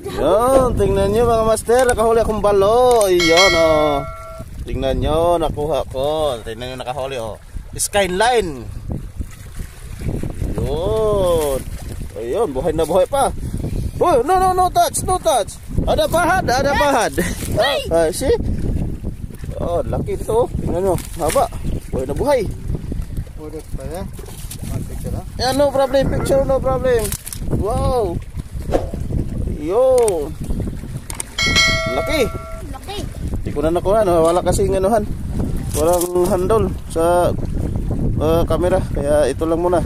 Yun, tingnan nyo mga master, nakahuli akong balo. Ayun, oh. Tingnan nyo, nakuha ko. Tingnan nyo, nakahuli, oh. Skyline. Yun. Ayun, buhay na buhay pa. Oh, no, no, no touch, no touch. Ada bahad, ada bahad. Ah, see? Oh, laki ito. Tingnan nyo, haba. Buhay na buhay. Pwede pa yan. One picture ha. Yeah, no problem, picture, no problem. Wow. Yun. Laki. Laki. Hindi ko na nakuha. No? Wala kasi anuhan. Walang handle sa uh, camera. Kaya ito lang muna.